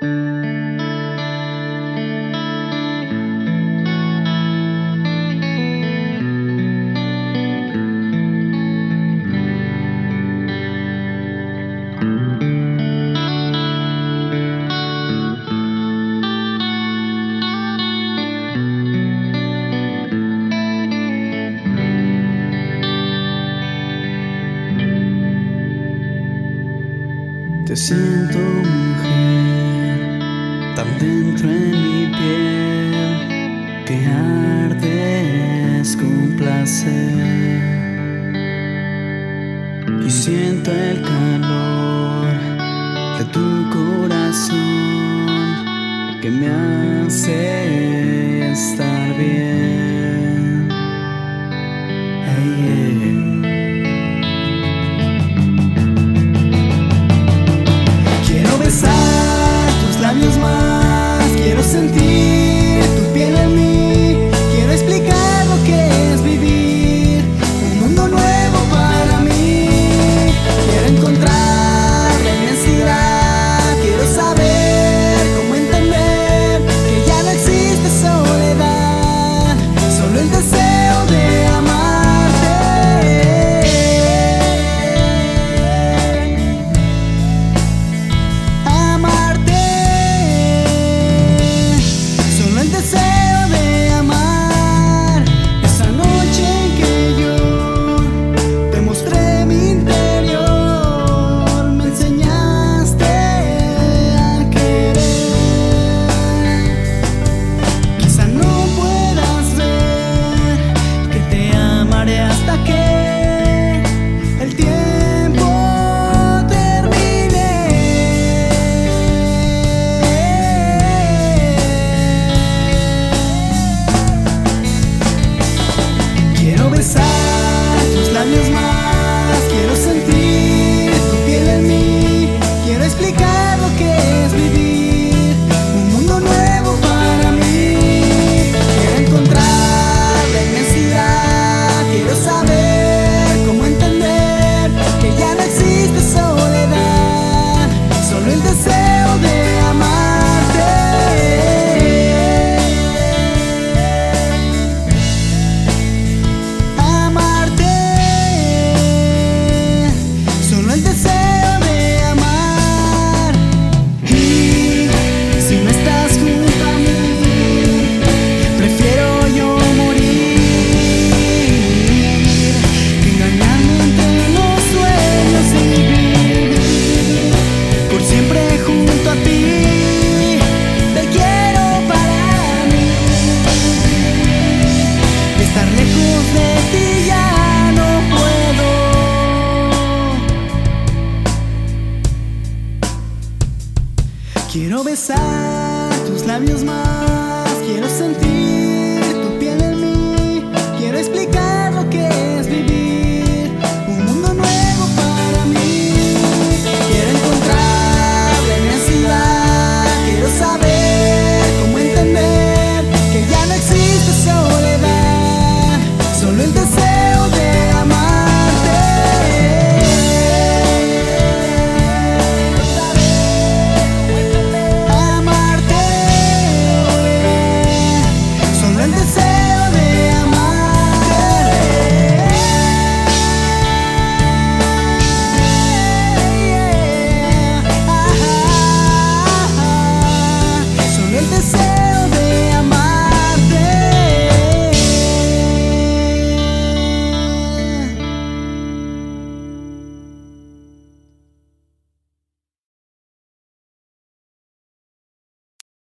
Te siento mujer tan dentro en mi piel que ardes con placer. Y siento el calor de tu corazón que me hace Quiero besar tus labios más, quiero sentir.